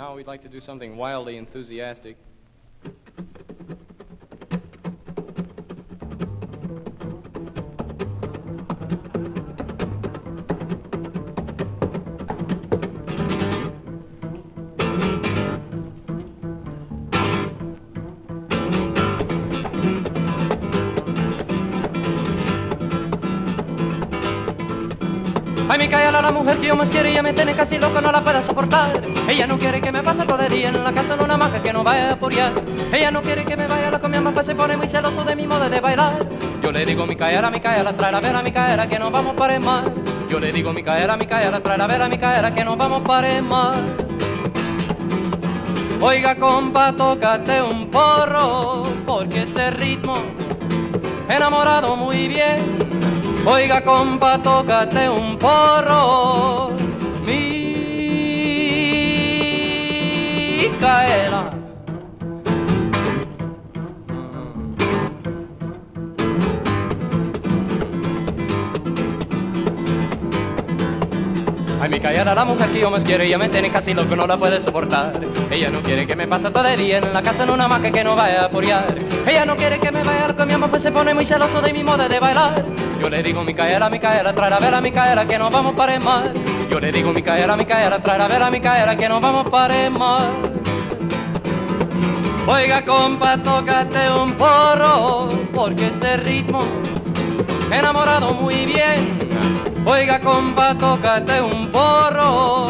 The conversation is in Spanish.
Now we'd like to do something wildly enthusiastic. Ay, Micaela, la mujer que yo más quiero, ella me tiene casi loco, no la puedo soportar. Ella no quiere que me pase todo el día en la casa en una maca que no vaya a puriar. Ella no quiere que me vaya a la comida, pues se pone muy celoso de mi modo de bailar. Yo le digo, Micaela, Micaela, trae a ver a Micaela que nos vamos para el mar. Yo le digo, Micaela, Micaela, trae a ver a Micaela que nos vamos para el mar. Oiga, compa, tócate un porro, porque ese ritmo enamorado muy bien. Oiga, compa, tócate un porro. Mi caerá. Ay, Micaela, la mujer que yo más quiero, ella me tiene casi loco, no la puede soportar. Ella no quiere que me pase todo el día en la casa en una maca que no vaya a puriar. Ella no quiere que me vaya al comiamo, pues se pone muy celoso de mi modo de bailar. Yo le digo, Micaela, Micaela, trae a ver a Micaela que nos vamos para el mar. Yo le digo, Micaela, Micaela, trae a ver a Micaela que nos vamos para el mar. Oiga, compa, tócate un porro, porque ese ritmo enamorado muy bien. Oiga, compa, tócate un porro,